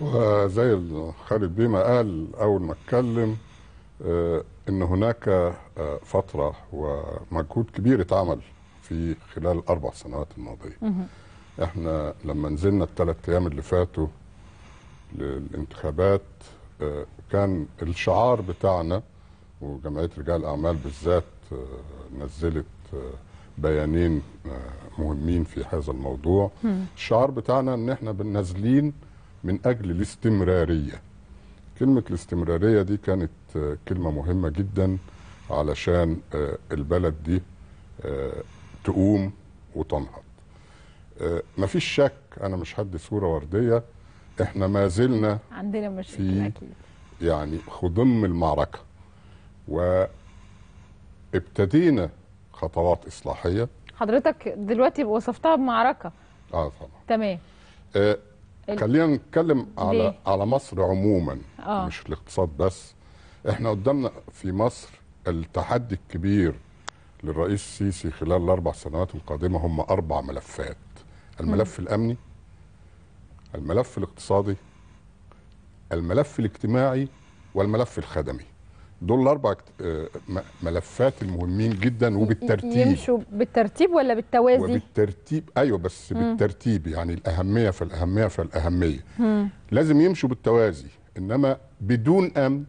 وزي ال- خالد بيما قال أول ما اتكلم آه، إن هناك آه، فترة ومجهود كبير اتعمل في خلال الاربع سنوات الماضية. إحنا لما نزلنا الثلاث أيام اللي فاتوا للانتخابات آه، كان الشعار بتاعنا وجمعية رجال الأعمال بالذات نزلت بيانين مهمين في هذا الموضوع. الشعار بتاعنا إن إحنا نازلين من أجل الاستمرارية. كلمة الاستمرارية دي كانت آه، كلمة مهمة جدا علشان آه، البلد دي آه، تقوم وتنهض. مفيش شك أنا مش هدي صورة وردية إحنا ما زلنا عندنا مشاكل في- أكيد. يعني خضم المعركة. وابتدينا خطوات إصلاحية. حضرتك دلوقتي وصفتها بمعركة. آه طبعا. تمام. آه خلينا نتكلم على ليه؟ على مصر عموما آه. مش الاقتصاد بس إحنا قدامنا في مصر التحدي الكبير للرئيس السيسي خلال الأربع سنوات القادمة هم أربع ملفات الملف الأمني الملف الاقتصادي الملف الاجتماعي والملف الخدمي دول الاربع آه، ملفات المهمين جدا وبالترتيب. يمشوا بالترتيب ولا بالتوازي؟ وبالترتيب أيوه بس بالترتيب يعني الأهمية فالاهميه فالاهميه لازم يمشوا بالتوازي إنما بدون أمن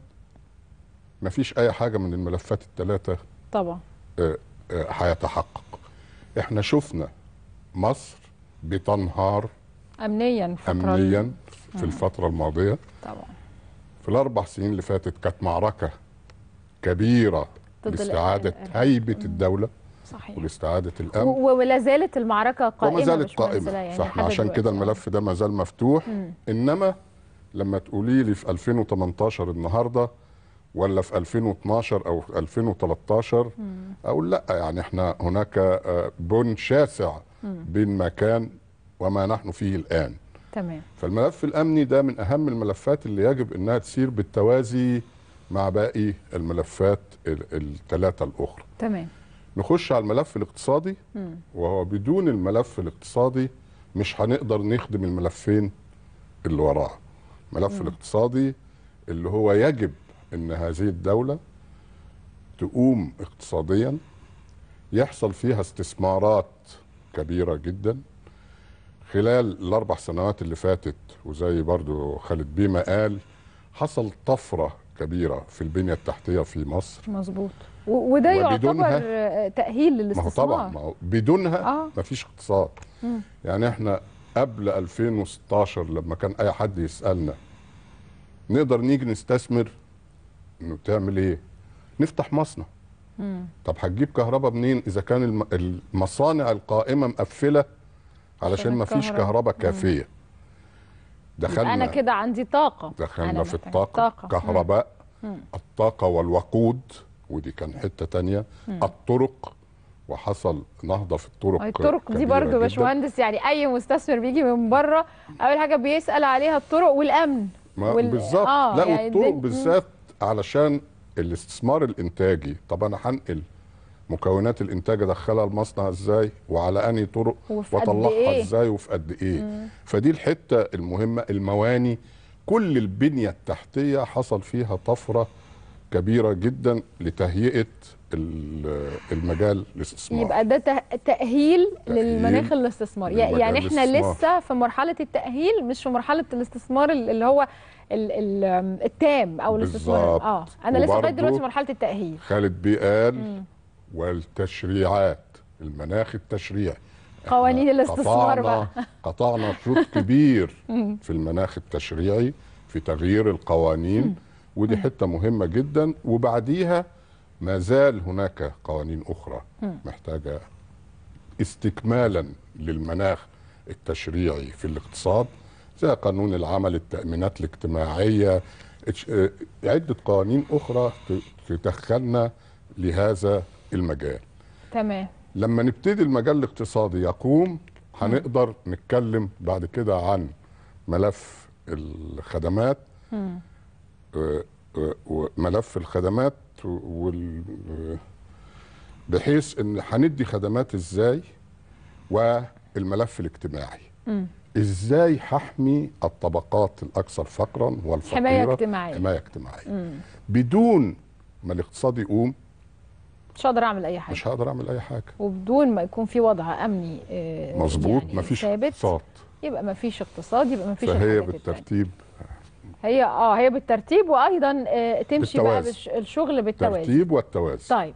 مفيش أي حاجة من الملفات الثلاثه طبعا. آه، آه، هيتحقق. إحنا شفنا مصر بتنهار امنيا امنيا في الفترة الماضية. طبعا. في الأربع سنين اللي فاتت كانت معركة كبيرة لاستعادة. هيبة الدولة صحيح. ولاستعادة الأمن. ولا زالت المعركة قائمة وما زالت قائمة. يعني فاحنا لحد عشان كده. الملف ده ما زال مفتوح. إنما لما تقولي لي في 2018 النهارده ولا في 2012 أو في 2013 أقول لأ يعني إحنا هناك آه، بن شاسع بين ما كان وما نحن فيه الآن. تمام. فالملف الأمني ده من أهم الملفات اللي يجب إنها تسير بالتوازي مع باقي الملفات الثلاثه الأخرى. تمام. نخش على الملف الاقتصادي. وهو بدون الملف الاقتصادي مش هنقدر نخدم الملفين اللي وراه الملف الاقتصادي اللي هو يجب إن هذه الدولة تقوم اقتصاديا. يحصل فيها استثمارات كبيرة جدا. خلال الأربع سنوات اللي فاتت وزي برضو خالد بيما قال حصل طفرة كبيرة في البنية التحتية في مصر. مظبوط. وده يعتبر آه، تأهيل ما هو للاستثمار. طبعا ما هو بدونها آه. ما فيش اقتصاد يعني إحنا قبل 2016 لما كان أي حد يسألنا نقدر نيجي نستثمر؟ إنه تعمل إيه؟ نفتح مصنع. طب هتجيب كهرباء منين؟ إذا كان الم- المصانع القائمة مقفلة علشان ما فيش الكهرباء. كهرباء كافية. يبقى أنا كده عندي طاقة. دخلنا في محتاج الطاقة. طاقة. كهرباء. الطاقة والوقود. ودي كان حتة تانية. الطرق. وحصل نهضة في الطرق مم. الطرق دي جداً. باشمهندس يعني أي مستثمر بيجي من بره أول حاجة بيسأل عليها الطرق والأمن. وال- بالظبط. آه، لا يعني والطرق بالذات علشان الاستثمار الإنتاجي. طب أنا هنقل مكونات الإنتاج ادخلها المصنع إزاي وعلى أنهي طرق واطلعها إيه؟ إزاي وفي قد إيه. فدي الحتة المهمة المواني كل البنية التحتية حصل فيها طفرة كبيرة جدا لتهيئة ال- المجال الاستثمار يبقى ده تأهيل للمناخ الاستثمار. يع- للمجال يعني إحنا الاستثمار. لسه في مرحلة التأهيل مش في مرحلة الاستثمار ال- اللي هو ال ال التام أو الاستثمار. آه. أنا لسه لغاية دلوقتي في مرحلة التأهيل. خالد بيه قال والتشريعات المناخ التشريعي. قوانين الاستثمار قطعنا بقى. قطعنا شوط كبير في المناخ التشريعي في تغيير القوانين. ودي حتة مهمة جدا. وبعديها ما زال هناك قوانين أخرى محتاجة استكمالا للمناخ التشريعي في الاقتصاد زي قانون العمل التأمينات الاجتماعية إتش- آه، عدة قوانين أخرى ت- تدخلنا لهذا المجال. تمام. لما نبتدي المجال الاقتصادي يقوم هنقدر نتكلم بعد كده عن ملف الخدمات آه، آه، وملف الخدمات وال بحيث إن هندي خدمات إزاي والملف الاجتماعي. إزاي هحمي الطبقات الأكثر فقرا والفقيرة؟ حماية اجتماعية. حماية اجتماعية. بدون ما الاقتصاد يقوم مش هقدر أعمل أي حاجة. مش هقدر أعمل أي حاجة. وبدون ما يكون في وضع أمني آه، مظبوط يعني مفيش اقتصاد. يبقى ما فيش اقتصاد يبقى ما فيش فهي. بالترتيب. هي آه هي بالترتيب وأيضا آه تمشي بقى بالتوازي. بالش- الشغل بالتوازي. الترتيب والتوازي. طيب.